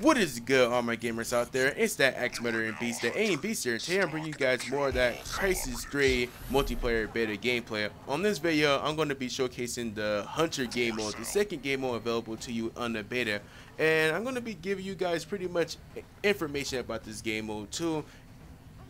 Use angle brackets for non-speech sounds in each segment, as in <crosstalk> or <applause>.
What is good, all my gamers out there? It's that X and Beast, the AIM Beast here. Today I'm bringing you guys more of that Crysis 3 multiplayer beta gameplay. On this video, I'm going to be showcasing the Hunter game mode, the second game mode available to you on the beta. And I'm going to be giving you guys pretty much information about this game mode too.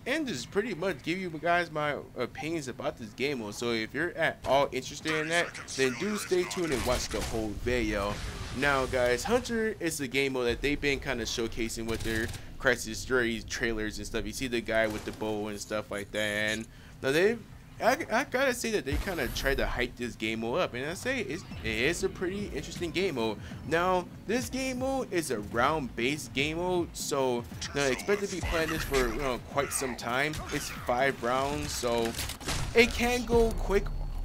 And just pretty much give you guys my opinions about this game mode. So if you're at all interested in that, then do stay tuned and watch the whole video. Now, guys, Hunter is a game mode that they've been kind of showcasing with their Crysis 3 trailers and stuff. You see the guy with the bow and stuff like that. And now they, I, I gotta say that they kind of tried to hype this game mode up, and I say it's, it is a pretty interesting game mode. Now, this game mode is a round-based game mode, so now expect to be playing this for you know, quite some time. It's five rounds, so it can go quick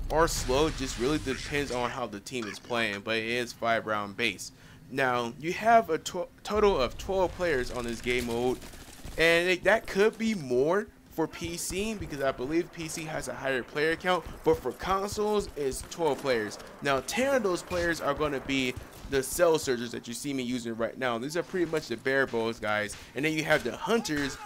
or slow just really depends on how the team is playing, but it is five round base. Now you have a total of 12 players on this game mode, and it, that could be more for PC because I believe PC has a higher player count, but for consoles it's 12 players. Now 10 of those players are going to be the cell surgers that you see me using right now. These are pretty much the bare bones guys, and then you have the hunters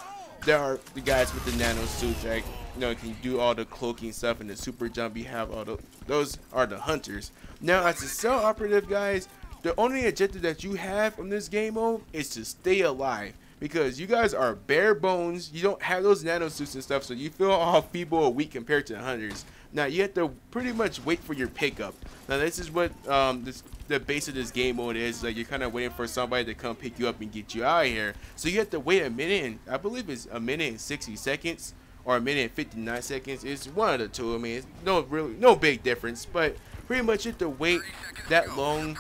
there are the guys with the nano suits that you know can do all the cloaking stuff and the super jump. You have all the those are the hunters. Now as a cell operative, guys, the only objective that you have on this game mode is to stay alive because you guys are bare bones. You don't have those nano suits and stuff, so you feel all feeble or weak compared to the hunters. Now you have to pretty much wait for your pickup. Now this is what um, this, the base of this game mode is. Like you're kind of waiting for somebody to come pick you up and get you out of here. So you have to wait a minute. And, I believe it's a minute and 60 seconds or a minute and 59 seconds. It's one of the two. I mean, no really no big difference, but pretty much you have to wait that long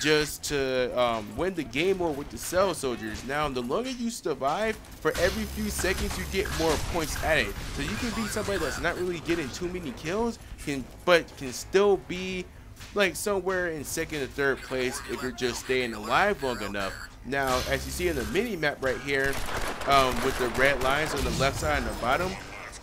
just to um, win the game or with the cell soldiers. Now, the longer you survive, for every few seconds you get more points added. So you can be somebody that's not really getting too many kills, can but can still be like somewhere in second or third place if you're just staying alive long enough. Now, as you see in the mini map right here, um, with the red lines on the left side and the bottom,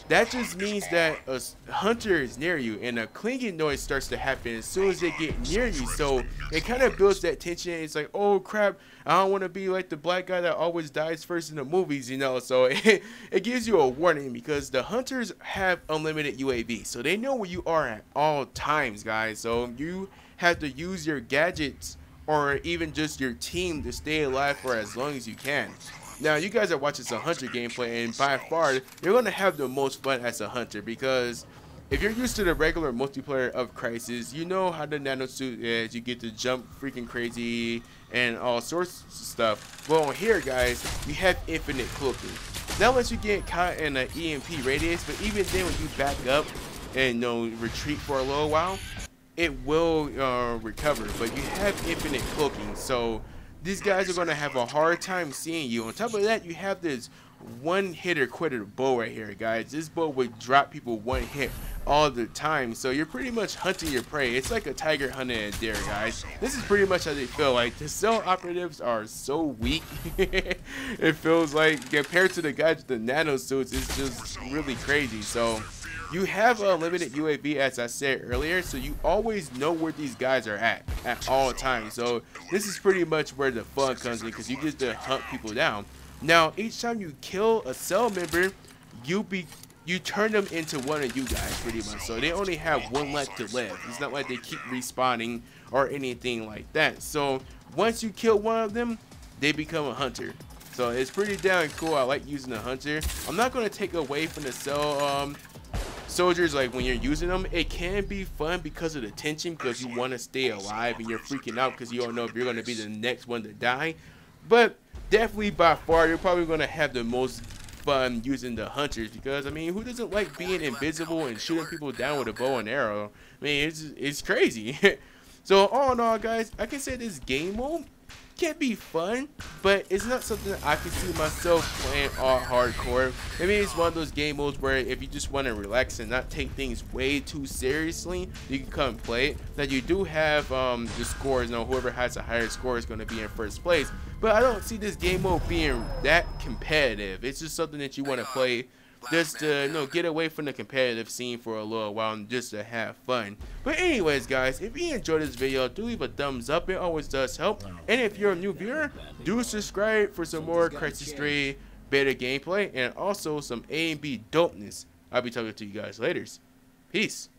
that just means that a hunter is near you and a clinging noise starts to happen as soon as they get near you. So it kind of builds that tension. It's like, oh crap, I don't want to be like the black guy that always dies first in the movies, you know. So it, <laughs> it gives you a warning because the hunters have unlimited UAV. So they know where you are at all times, guys. So you have to use your gadgets or even just your team to stay alive for as long as you can. Now, you guys are watching some Hunter gameplay, and by far, you're going to have the most fun as a Hunter because if you're used to the regular multiplayer of Crysis, you know how the nano suit is. You get to jump freaking crazy and all sorts of stuff. Well, here, guys, you have infinite cloaking. Now, once you get caught in an EMP radius, but even then, when you back up and you know, retreat for a little while, it will uh, recover. But you have infinite cloaking, so these guys are going to have a hard time seeing you. On top of that, you have this one hitter quitter bow right here, guys. This bow would drop people one hit all the time. So you're pretty much hunting your prey. It's like a tiger hunting a deer, guys. This is pretty much how they feel. Like the cell operatives are so weak. <laughs> it feels like compared to the guys with the nano suits, it's just really crazy. So you have a limited UAV as I said earlier, so you always know where these guys are at at all times. So this is pretty much where the fun comes in because you get to hunt people down. Now each time you kill a cell member, you be you turn them into one of you guys pretty much. So they only have one life to live. It's not like they keep respawning or anything like that. So once you kill one of them, they become a hunter. So it's pretty damn cool. I like using the hunter. I'm not going to take away from the cell um, soldiers like when you're using them it can be fun because of the tension because you want to stay alive and you're freaking out because you don't know if you're going to be the next one to die but definitely by far you're probably going to have the most fun using the hunters because I mean who doesn't like being invisible and shooting people down with a bow and arrow? I mean it's it's crazy. <laughs> So all in all guys I can say this game mode can be fun, but it's not something I can see myself playing all hardcore. Maybe it's one of those game modes where if you just want to relax and not take things way too seriously, you can come play it. Now you do have um, the scores, you know, whoever has a higher score is going to be in first place. But I don't see this game mode being that competitive. It's just something that you want to play just to you know get away from the competitive scene for a little while and just to have fun. But anyways, guys, if you enjoyed this video, do leave a thumbs up. It always does help. And if you're a new viewer, do subscribe for some more Crysis 3 beta gameplay and also some A and B dopeness. I'll be talking to you guys later. Peace.